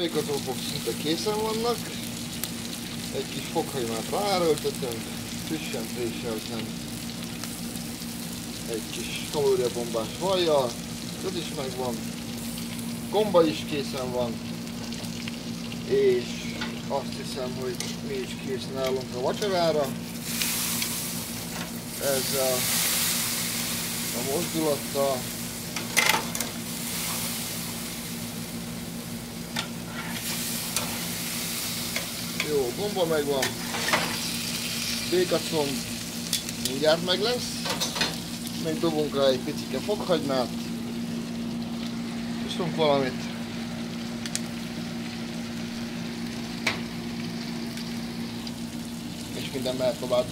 békatolpok szinte készen vannak. Egy kis fokhagymát ráerőltetünk, frissen préseltem. Egy kis kalóriabombás vajjal, ez is megvan. Gomba is készen van. És azt hiszem, hogy mi is készen állunk a vacsorára. Ezzel a mozdulattal Jó, gomba megvan. Békacom mindjárt meg lesz. Még dobunk rá egy picike fokhagymát. Iszunk valamit. És minden tovább.